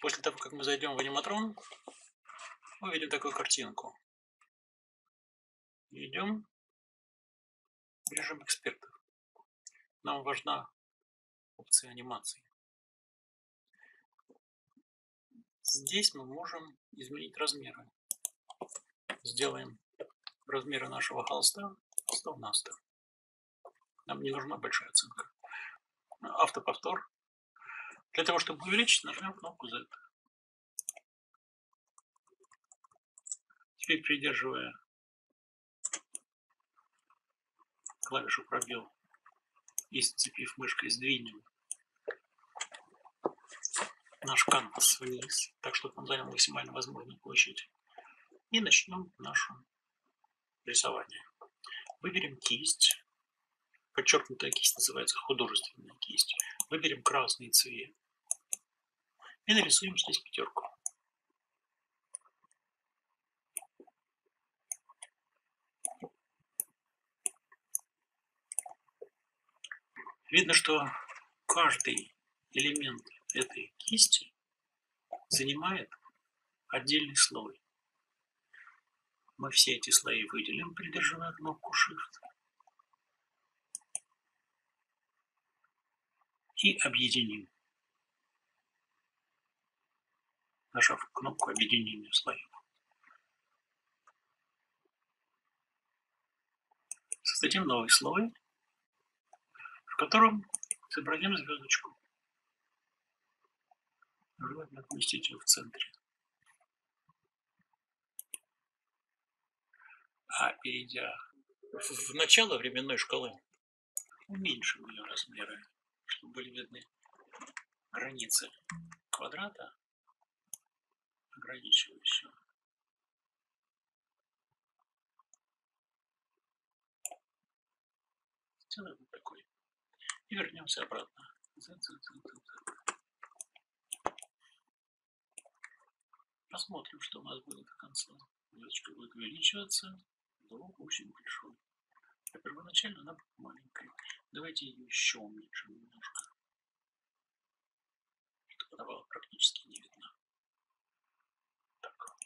После того, как мы зайдем в аниматрон, мы видим такую картинку. Идем в режим экспертов. Нам важна опция анимации. Здесь мы можем изменить размеры. Сделаем размеры нашего холста 100 на 100. Нам не нужна большая оценка. Автоповтор. Для того, чтобы увеличить, нажмем кнопку Z. Теперь придерживая клавишу пробел и сцепив мышкой сдвинем наш канвас вниз, так чтобы он занял максимально возможную площадь. И начнем наше рисование. Выберем кисть. Подчеркнутая кисть называется художественная кисть. Выберем красный цвет. И нарисуем здесь пятерку. Видно, что каждый элемент этой кисти занимает отдельный слой. Мы все эти слои выделим, придерживая кнопку Shift. И объединим. Нажав кнопку объединения слоев. Создадим новый слой, в котором изобразим звездочку. Желательно поместить ее в центре. А перейдя в начало временной шкалы, уменьшим ее размеры, чтобы были видны границы квадрата, ограничивающего. Сделаем вот такой. И вернемся обратно. Посмотрим, что у нас будет до конца. Звездочка будет увеличиваться до очень большой. А первоначально она будет маленькой. Давайте ее еще уменьшим немножко. Чтобы она была практически не видна. Так.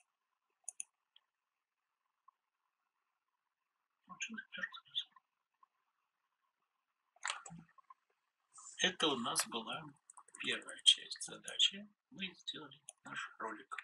Это у нас была первая часть задачи. Мы сделали наш ролик.